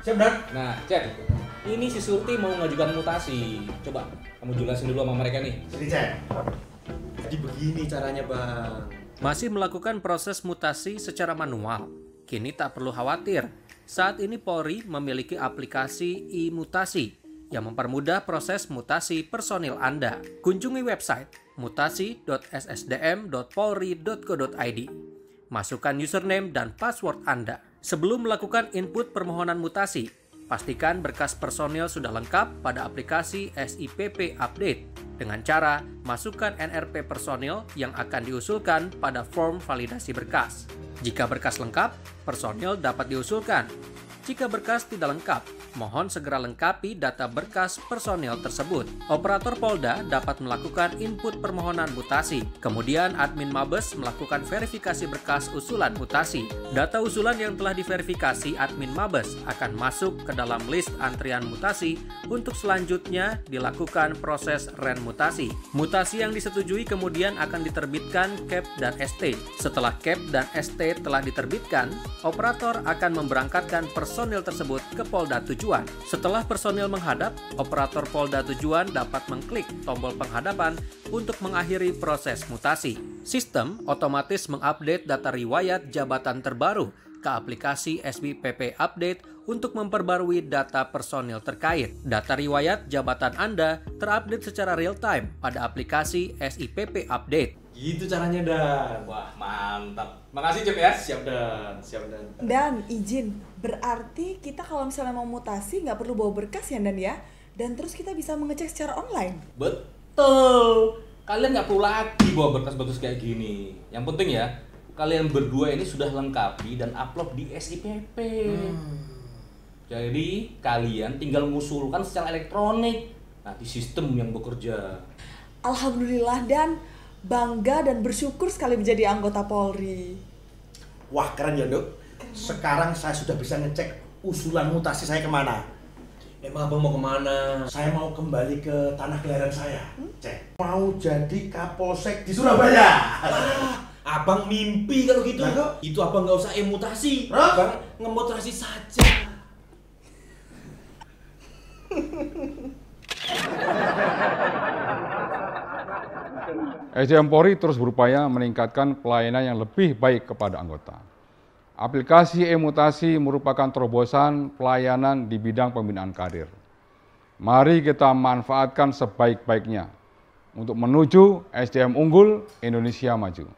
Siap dan. Nah, cek. Ini si Surti mau ngajukan mutasi. Coba kamu jelasin dulu sama mereka nih. Jadi cek. Jadi begini caranya bang. Masih melakukan proses mutasi secara manual. Kini tak perlu khawatir. Saat ini Polri memiliki aplikasi e-mutasi yang mempermudah proses mutasi personil Anda. Kunjungi website mutasi.ssdm.polri.go.id. Masukkan username dan password Anda. Sebelum melakukan input permohonan mutasi, pastikan berkas personil sudah lengkap pada aplikasi SIPP Update dengan cara masukkan NRP personil yang akan diusulkan pada form validasi berkas. Jika berkas lengkap, personil dapat diusulkan. Jika berkas tidak lengkap, mohon segera lengkapi data berkas personil tersebut. Operator Polda dapat melakukan input permohonan mutasi. Kemudian admin Mabes melakukan verifikasi berkas usulan mutasi. Data usulan yang telah diverifikasi admin Mabes akan masuk ke dalam list antrian mutasi untuk selanjutnya dilakukan proses renmutasi. Mutasi yang disetujui kemudian akan diterbitkan CAP dan ST. Setelah CAP dan ST telah diterbitkan, operator akan memberangkatkan personil tersebut ke Polda tujuan. Setelah personil menghadap, operator Polda tujuan dapat mengklik tombol penghadapan untuk mengakhiri proses mutasi. Sistem otomatis mengupdate data riwayat jabatan terbaru ke aplikasi SBPP Update untuk memperbarui data personil terkait. Data riwayat jabatan Anda terupdate secara real time pada aplikasi SIPP Update. Gitu caranya dan. Wah, mantap. Makasih, Cep ya. Siap dan. Siap dan. Dan izin, berarti kita kalau misalnya mau mutasi nggak perlu bawa berkas ya Dan ya? Dan terus kita bisa mengecek secara online. Betul. Kalian nggak perlu lagi bawa berkas-berkas kayak gini. Yang penting ya, kalian berdua ini sudah lengkapi dan upload di SIPP. Jadi kalian tinggal mengusulkan secara elektronik. Nanti sistem yang bekerja. Alhamdulillah Dan, bangga dan bersyukur sekali menjadi anggota Polri. Wah keren ya dok. Sekarang saya sudah bisa ngecek usulan mutasi saya ke mana. Emang abang mau ke mana? Saya mau kembali ke tanah kelahiran saya. Cek. Mau jadi kapolsek di Surabaya. Abang mimpi kalau gitu. Lah, kok? Itu abang nggak usah emutasi. Hah? Abang ngemutasi saja. SDM Polri terus berupaya meningkatkan pelayanan yang lebih baik kepada anggota. Aplikasi e-mutasi merupakan terobosan pelayanan di bidang pembinaan karir. Mari kita manfaatkan sebaik-baiknya untuk menuju SDM unggul Indonesia maju.